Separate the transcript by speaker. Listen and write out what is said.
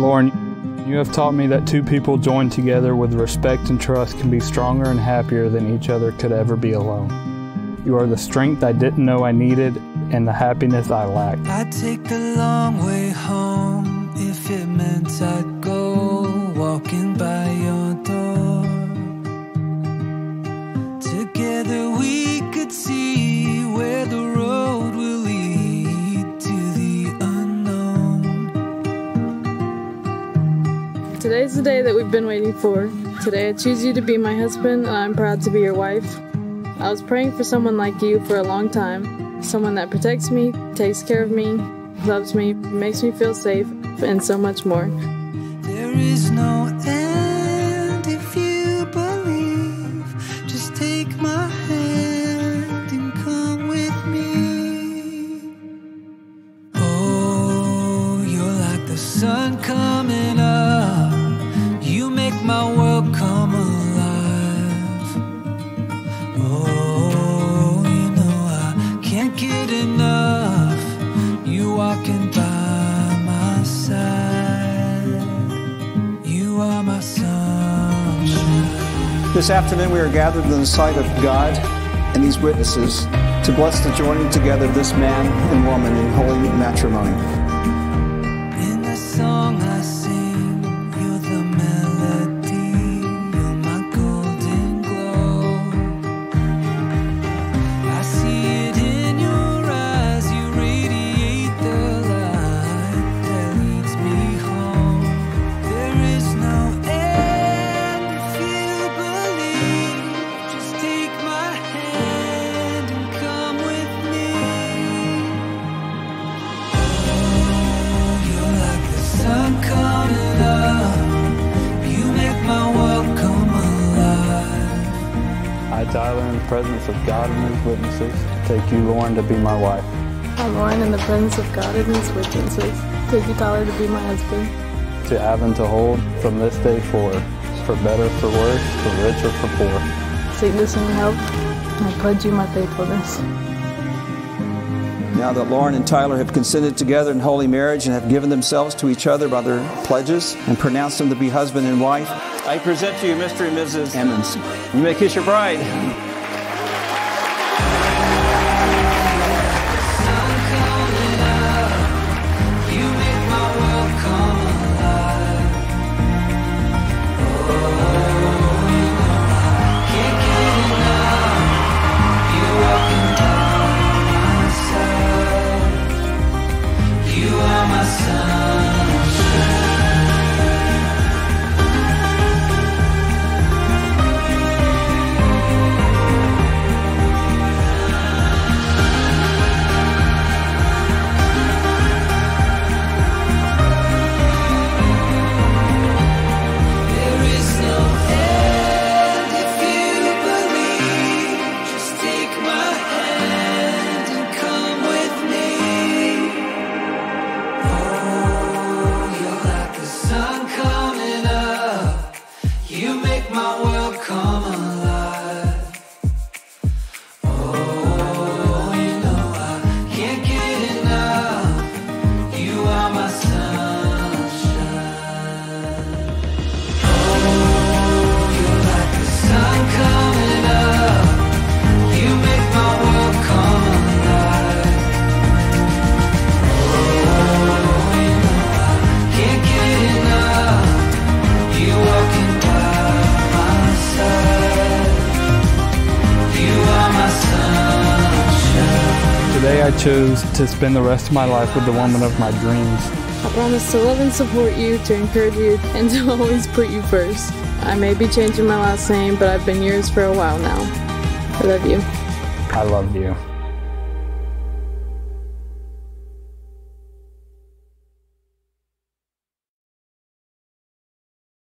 Speaker 1: Lauren, you have taught me that two people joined together with respect and trust can be stronger and happier than each other could ever be alone. You are the strength I didn't know I needed and the happiness I lacked.
Speaker 2: I'd take the long way home if it meant I'd go
Speaker 3: Today's the day that we've been waiting for. Today I choose you to be my husband and I'm proud to be your wife. I was praying for someone like you for a long time. Someone that protects me, takes care of me, loves me, makes me feel safe, and so much more.
Speaker 2: There is no end can't get enough. You walking by my side. You are my sunshine.
Speaker 4: This afternoon, we are gathered in the sight of God and these witnesses to bless the joining together of this man and woman in holy matrimony.
Speaker 1: Tyler, in the presence of God and His witnesses, take you, Lauren, to be my wife.
Speaker 3: I, Lauren, in the presence of God and His witnesses, take you, Tyler, to be my husband.
Speaker 1: To have and to hold from this day forward, for better, for worse, for rich or for poor.
Speaker 3: Sickness and in health, I pledge you my faithfulness.
Speaker 4: Now that Lauren and Tyler have consented together in holy marriage and have given themselves to each other by their pledges and pronounced them to be husband and wife, I present to you Mr. and Mrs. Emmons. You may kiss your bride.
Speaker 1: I chose to spend the rest of my life with the woman of my dreams.
Speaker 3: I promise to love and support you, to encourage you, and to always put you first. I may be changing my last name, but I've been yours for a while now. I love you.
Speaker 1: I love you.